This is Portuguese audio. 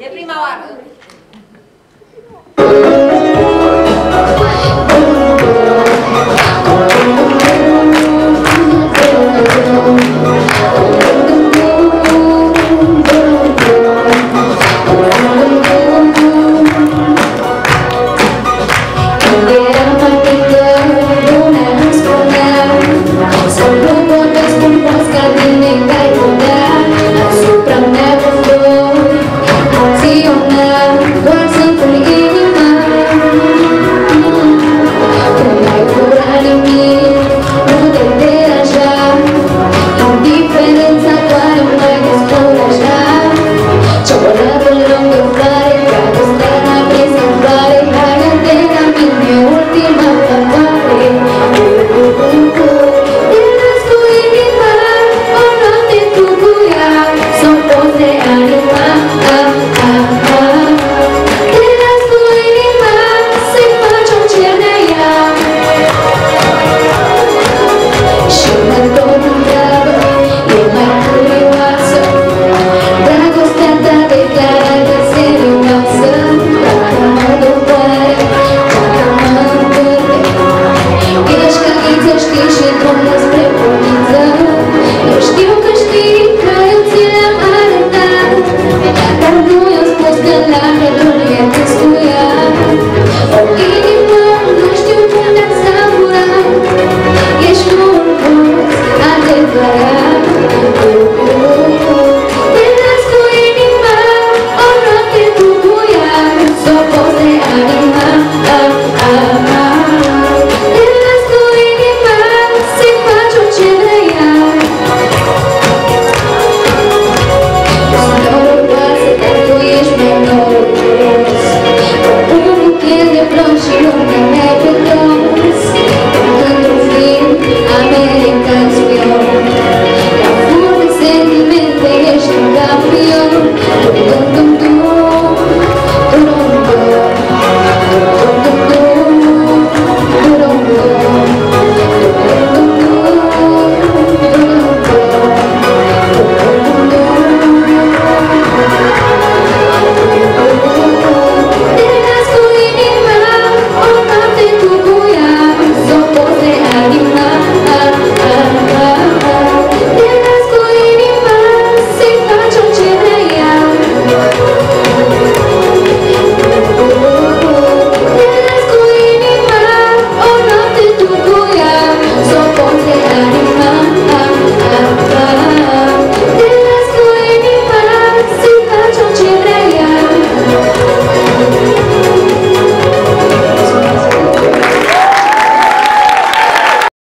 E prima oară. Aleluia.